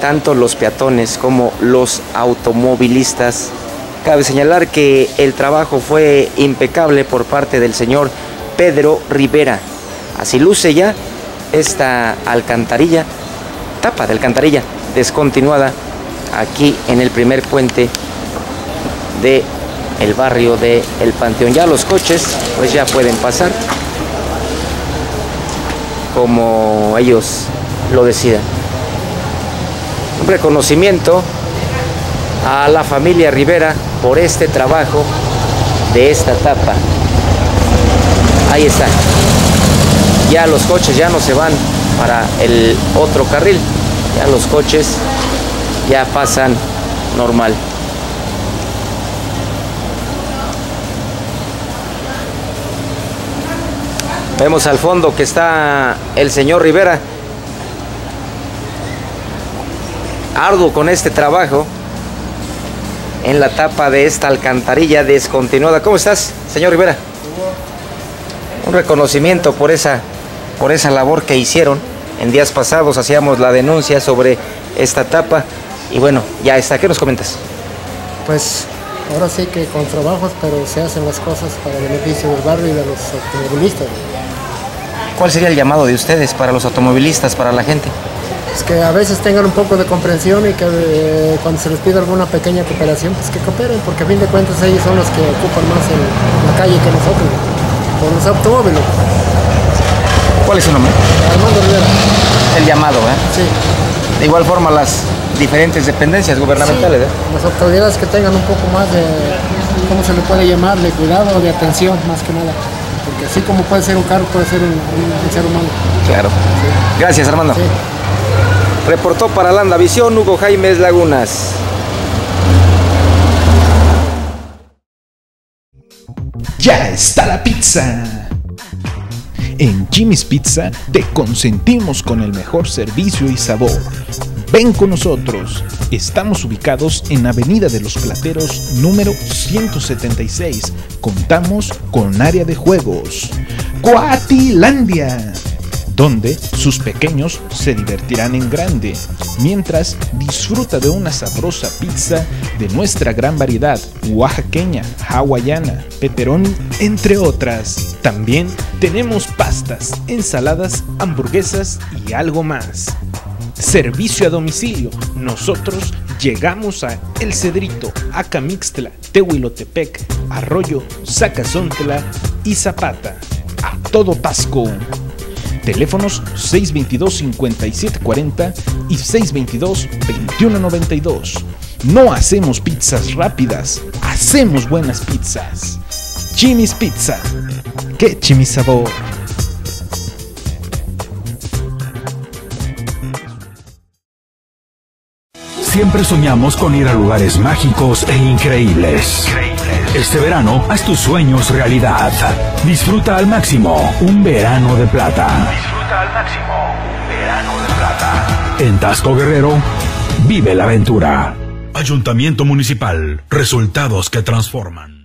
Speaker 2: tanto los peatones como los automovilistas. Cabe señalar que el trabajo fue impecable por parte del señor Pedro Rivera. Así luce ya esta alcantarilla, tapa de alcantarilla descontinuada aquí en el primer puente de el barrio de El Panteón. Ya los coches pues ya pueden pasar. como ellos lo decidan. Un reconocimiento a la familia Rivera por este trabajo de esta etapa. Ahí está. Ya los coches ya no se van para el otro carril. Ya los coches ya pasan normal. Vemos al fondo que está el señor Rivera. Arduo con este trabajo en la tapa de esta alcantarilla descontinuada. ¿Cómo estás, señor Rivera? Un reconocimiento por esa, por esa labor que hicieron. En días pasados hacíamos la denuncia sobre esta tapa y bueno, ya está. ¿Qué nos comentas?
Speaker 20: Pues ahora sí que con trabajos, pero se hacen las cosas para el beneficio del barrio y de los automovilistas.
Speaker 2: ¿Cuál sería el llamado de ustedes para los automovilistas, para la gente?
Speaker 20: Es que a veces tengan un poco de comprensión y que eh, cuando se les pide alguna pequeña cooperación, pues que cooperen, porque a fin de cuentas ellos son los que ocupan más la calle que nosotros, con los automóviles.
Speaker 2: ¿Cuál es su nombre?
Speaker 20: Armando Rivera.
Speaker 2: El llamado, ¿eh?
Speaker 20: Sí.
Speaker 2: De igual forma las diferentes dependencias gubernamentales, ¿eh?
Speaker 20: Las autoridades que tengan un poco más de, ¿cómo se le puede llamar? De cuidado, de atención, más que nada. Porque así como puede ser un carro, puede ser un, un- un ser humano.
Speaker 2: Claro. Gracias, Armando. Reportó para Landa Visión Hugo Jaimes Lagunas.
Speaker 11: Ya está la pizza. En Jimmy's Pizza te consentimos con el mejor servicio y sabor. Ven con nosotros. Estamos ubicados en Avenida de los Plateros número 176. Contamos con área de juegos. Coatilandia donde sus pequeños se divertirán en grande, mientras disfruta de una sabrosa pizza de nuestra gran variedad, oaxaqueña, hawaiana, pepperoni, entre otras. También tenemos pastas, ensaladas, hamburguesas y algo más. Servicio a domicilio. Nosotros llegamos a El Cedrito, Acamixtla, Tehuilotepec, Arroyo, Zacazontla y Zapata. A todo Tasco. Teléfonos 622-5740 y 622-2192. No hacemos pizzas rápidas, hacemos buenas pizzas. Jimmy's Pizza. ¡Qué chimi
Speaker 12: Siempre soñamos con ir a lugares mágicos e increíbles. Este verano, haz tus sueños realidad. Disfruta al máximo un verano de plata.
Speaker 21: Disfruta al máximo. Verano de plata.
Speaker 12: En Tasco Guerrero, vive la aventura.
Speaker 3: Ayuntamiento Municipal. Resultados que transforman.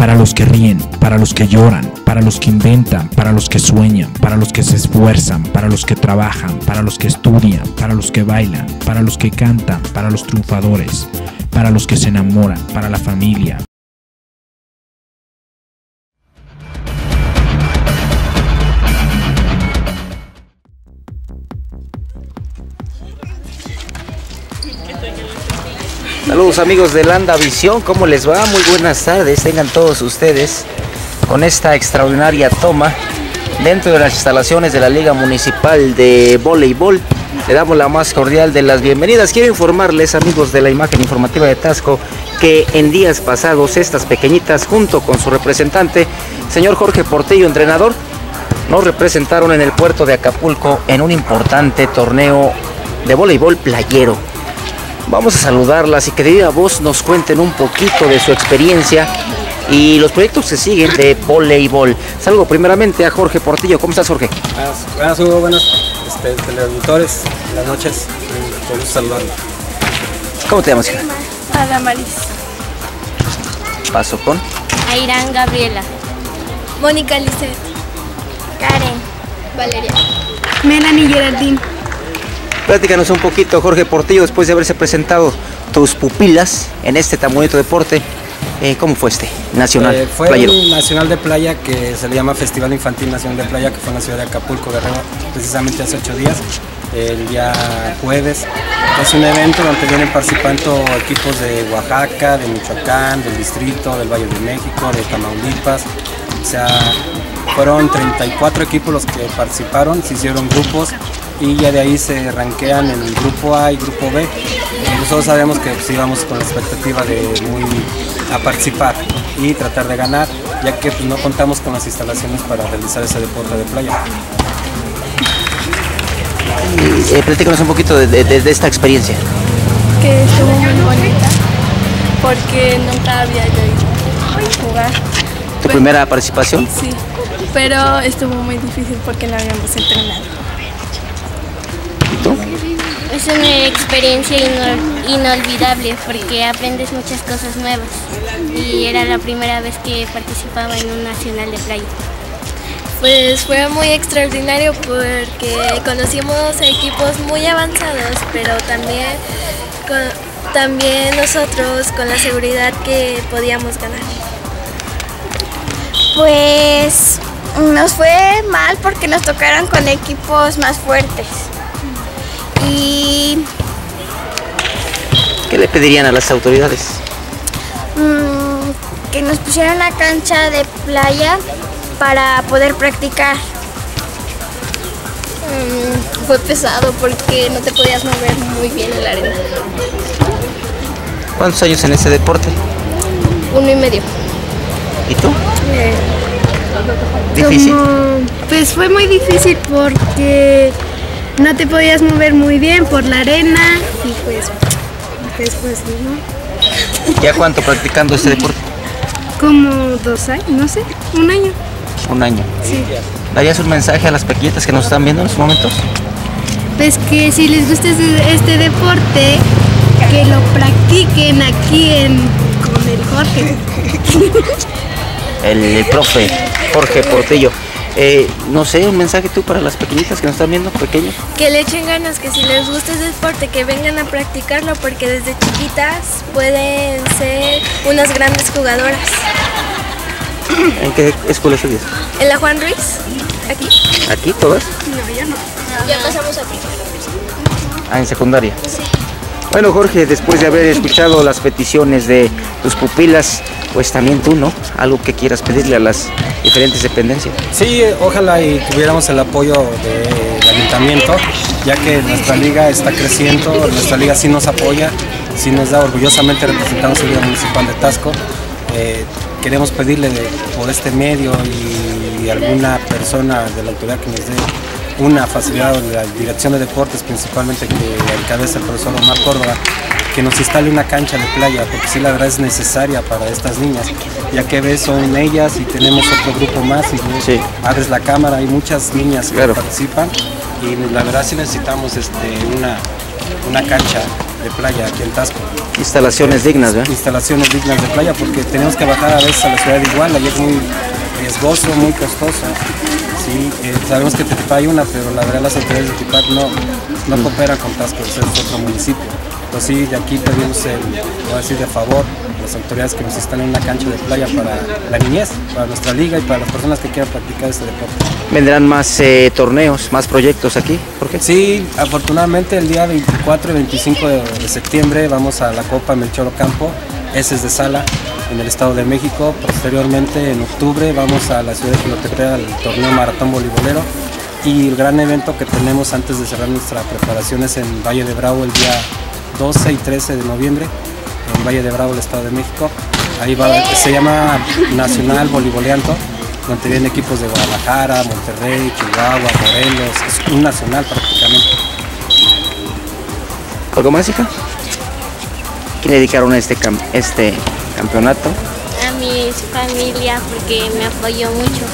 Speaker 11: Para los que ríen, para los que lloran, para los que inventan, para los que sueñan, para los que se esfuerzan, para los que trabajan, para los que estudian, para los que bailan, para los que cantan, para los triunfadores, para los que se enamoran, para la familia.
Speaker 2: Saludos amigos de Landa Visión, ¿cómo les va? Muy buenas tardes, tengan todos ustedes con esta extraordinaria toma dentro de las instalaciones de la Liga Municipal de Voleibol. Le damos la más cordial de las bienvenidas. Quiero informarles, amigos de la imagen informativa de Tasco, que en días pasados estas pequeñitas, junto con su representante, señor Jorge Portillo, entrenador, nos representaron en el puerto de Acapulco en un importante torneo de voleibol playero. Vamos a saludarlas y que de viva voz nos cuenten un poquito de su experiencia y los proyectos que siguen de voleibol. Saludo primeramente a Jorge Portillo. ¿Cómo estás, Jorge?
Speaker 22: Buenas, buenas Hugo, buenas este, teleauditores, buenas noches, un gusto saludarlos.
Speaker 2: ¿Cómo te llamas, hija?
Speaker 23: Adamaris.
Speaker 2: Paso con.
Speaker 23: Airán Gabriela.
Speaker 24: Mónica Lisset.
Speaker 23: Karen.
Speaker 24: Valeria.
Speaker 23: Melanie Geraldine.
Speaker 2: Platícanos un poquito, Jorge Portillo, después de haberse presentado tus pupilas en este tan bonito deporte. eh, ¿Cómo fue este nacional
Speaker 22: Eh, fue
Speaker 2: playero?
Speaker 22: un nacional de playa que se le llama Festival Infantil Nacional de Playa, que fue en la ciudad de Acapulco, Guerrero, precisamente hace ocho días, el día jueves. Es un evento donde vienen participando equipos de Oaxaca, de Michoacán, del Distrito, del Valle de México, de Tamaulipas. O sea, fueron 34 equipos los que participaron, se hicieron grupos y ya de ahí se ranquean en el grupo A y grupo B. Y nosotros sabemos que pues, íbamos con la expectativa de muy a participar y tratar de ganar, ya que pues, no contamos con las instalaciones para realizar ese deporte de playa.
Speaker 2: Eh, platícanos un poquito de, de- de esta experiencia.
Speaker 24: Que estuvo muy bonita. Porque nunca había yo ido a jugar.
Speaker 2: ¿Tu primera participación?
Speaker 24: Sí. Pero estuvo muy difícil porque no habíamos entrenado.
Speaker 23: Es una experiencia inol- inolvidable porque aprendes muchas cosas nuevas. Y era la primera vez que participaba en un nacional de playa.
Speaker 24: Pues fue muy extraordinario porque conocimos equipos muy avanzados, pero también, con- también nosotros con la seguridad que podíamos ganar.
Speaker 23: Pues nos fue mal porque nos tocaron con equipos más fuertes. Y
Speaker 2: ¿Qué le pedirían a las autoridades?
Speaker 23: mm, que nos pusieran una cancha de playa para poder practicar.
Speaker 24: Mm, fue pesado porque no te podías mover muy bien en la arena.
Speaker 2: ¿Cuántos años en este deporte?
Speaker 24: Uno y medio.
Speaker 2: ¿Y tú? Difícil.
Speaker 23: Como- pues fue muy difícil porque no te podías mover muy bien por la arena y pues, pues, pues no.
Speaker 2: ¿Ya cuánto practicando este deporte?
Speaker 23: Como dos años, no sé, un año.
Speaker 2: Un año.
Speaker 23: Sí.
Speaker 2: ¿Darías un mensaje a las pequeñitas que nos están viendo en estos momentos?
Speaker 23: Pues que si les gusta este, este deporte, que lo practiquen aquí en, con el Jorge.
Speaker 2: El, el profe Jorge Portillo. Eh, no sé, un mensaje tú para las pequeñitas que nos están viendo, pequeños.
Speaker 24: Que le echen ganas, que si les gusta ese deporte, que vengan a practicarlo porque desde chiquitas pueden ser unas grandes jugadoras. *clears throat*
Speaker 2: ¿En qué escuela estudias?
Speaker 24: En la Juan Ruiz, aquí.
Speaker 2: ¿Aquí todas?
Speaker 24: No, ya no. Ya pasamos a ti.
Speaker 2: Ah, en secundaria. Bueno, Jorge, después de haber escuchado las peticiones de tus pupilas, pues también tú, ¿no? Algo que quieras pedirle a las diferentes dependencias.
Speaker 22: Sí, ojalá y tuviéramos el apoyo del ayuntamiento, ya que nuestra liga está creciendo, nuestra liga sí nos apoya, sí nos da orgullosamente representamos la Liga Municipal de Tasco. Eh, queremos pedirle por este medio y, alguna persona de la autoridad que nos dé una facilidad de la dirección de deportes, principalmente que encabeza el profesor Omar Córdoba, que nos instale una cancha de playa, porque sí la verdad es necesaria para estas niñas, ya que ves son ellas y tenemos otro grupo más y ves, abres la cámara, hay muchas niñas que participan y la verdad sí necesitamos este, una, una cancha de playa aquí en Tasco.
Speaker 2: Instalaciones dignas, ¿verdad?
Speaker 22: Instalaciones dignas de playa, porque tenemos que bajar a veces a la ciudad de Iguala y es muy riesgoso, muy costoso. Sí, eh, sabemos que Tepic hay una, pero la verdad las autoridades de Tepic no, no cooperan con Tasco, es otro municipio. Pues sí, de aquí pedimos el, voy a decir de favor, a las autoridades que nos instalen una cancha de playa para la niñez, para nuestra liga y para las personas que quieran practicar este deporte.
Speaker 2: ¿Vendrán más eh, torneos, más proyectos aquí? ¿Por qué?
Speaker 22: Sí, afortunadamente el día 24 y 25 de, de septiembre vamos a la Copa Melchor Ocampo, ese es de sala en el Estado de México. Posteriormente en octubre vamos a la ciudad de Jinotepec al torneo Maratón Voleibolero y el gran evento que tenemos antes de cerrar nuestra preparación es en Valle de Bravo el día 12 y 13 de noviembre en Valle de Bravo, el Estado de México. Ahí va, se llama Nacional Voleiboleanto, donde vienen equipos de Guadalajara, Monterrey, Chihuahua, Morelos, es un nacional prácticamente.
Speaker 2: ¿Algo más, hija? ¿Quién le dedicaron este, cam- este campeonato?
Speaker 23: A mi familia porque me apoyó mucho.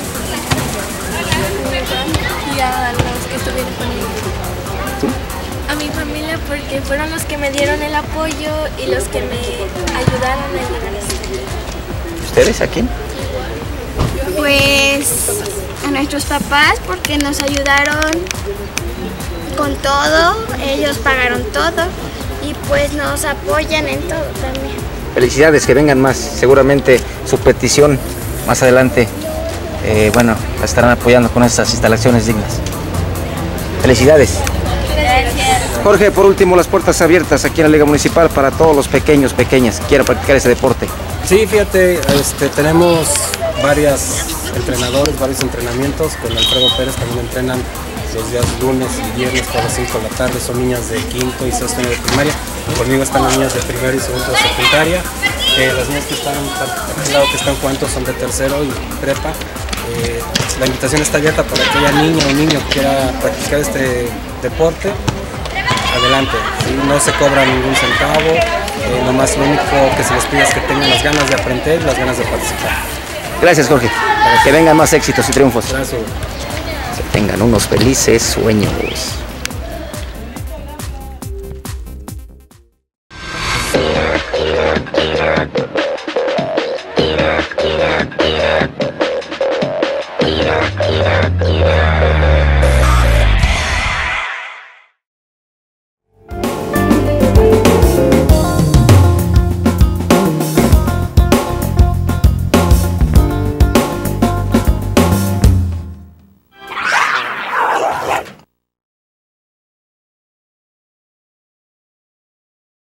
Speaker 24: Y a los que estuvieron conmigo. A mi familia porque fueron los que me dieron el apoyo y los que me ayudaron a llegar hasta aquí.
Speaker 2: ¿Ustedes a quién?
Speaker 23: Pues a nuestros papás porque nos ayudaron con todo, ellos pagaron todo y pues nos apoyan en todo también.
Speaker 2: Felicidades, que vengan más. Seguramente su petición más adelante, eh, bueno, la estarán apoyando con estas instalaciones dignas. Felicidades. Jorge, por último, las puertas abiertas aquí en la Liga Municipal para todos los pequeños, pequeñas que quieran practicar ese deporte.
Speaker 22: Sí, fíjate, este, tenemos varios entrenadores, varios entrenamientos. Con Alfredo Pérez también entrenan los días lunes y viernes a las 5 de la tarde. Son niñas de quinto y sexto año de primaria. Conmigo están las niñas de primero y segundo de secundaria. Eh, las niñas que están al lado que están jugando son de tercero y prepa. Eh, la invitación está abierta para aquella niña o niño que quiera practicar este deporte. Adelante, ¿sí? no se cobra ningún centavo, eh, nomás lo único que se les pide es que tengan las ganas de aprender y las ganas de participar.
Speaker 2: Gracias, Jorge. Que vengan más éxitos y triunfos.
Speaker 22: Gracias.
Speaker 2: Que tengan unos felices sueños.